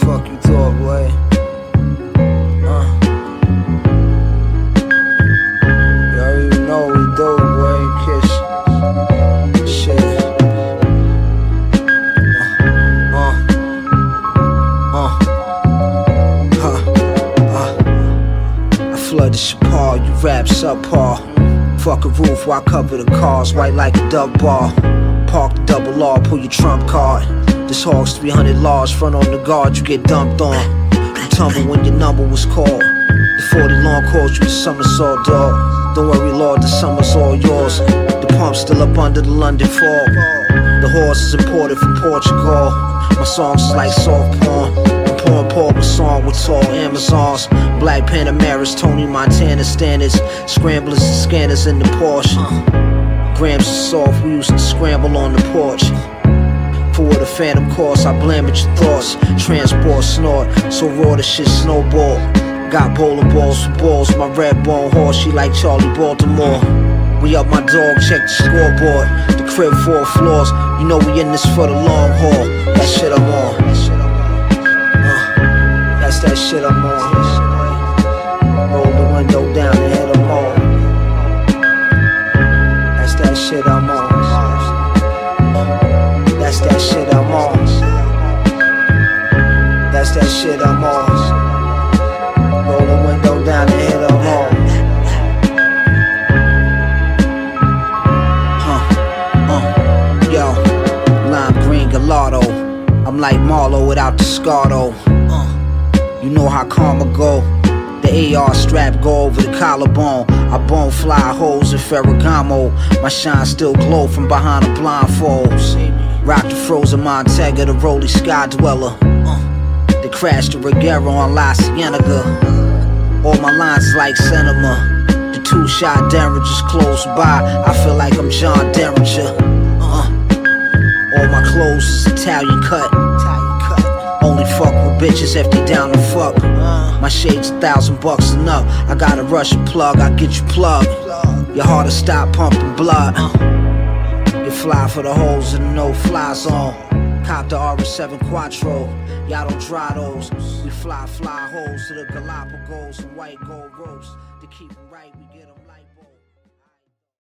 Fuck you talk, boy. Uh. Y'all even know we do, boy. Kiss. Shit. Uh, uh, uh, huh, I flood the Chappelle, you rap subpar. Fuck a roof, why cover the cars? White like a duck ball. Park double R, pull your trump card. This hog's 300 large, front on the guard, you get dumped on. You tumble when your number was called. The 40 long calls you a somersault, dog. Don't worry, Lord, the summer's all yours. The pump's still up under the London fog. The horse is imported from Portugal. My songs like soft porn. Pouring Paul with song with tall Amazons. Black Panameras, Tony Montana standards. Scramblers and scanners in the Porsche. Grams of soft, we used to scramble on the porch. For what a phantom cost, I blame it your thoughts. Transport snort, so raw the shit snowball. Got bowling balls for balls, my red bone horse, she like Charli Baltimore. We up my dog, check the scoreboard. The crib four floors, you know we in this for the long haul. That shit I'm on. That's that shit I'm on. Roll the window down and hit 'em all. Huh, uh, yo, lime green gelato. I'm like Marlo without the Scardo. Uh, you know how karma go. The AR strap go over the collarbone. I bone fly holes in Ferragamo. My shine still glow from behind the blindfolds. Rock the frozen Montega, the Rollie Sky Dweller. Uh, crashed the Regera on La Cienega. All my lines is like cinema. The two shot Derringers close by. I feel like I'm John Derringer. Uh, all my clothes is Italian cut. Only fuck with bitches if they down to fuck. My shades a thousand bucks and up. I got a Russian plug, I get you plugged. Your heart to stop pumping blood. You fly for the holes in the no fly zone. Cop the RS7 Quattro. Y'all don't try those. We fly, fly holes to the Galapagos and white gold ropes. To keep keep 'em right, we get 'em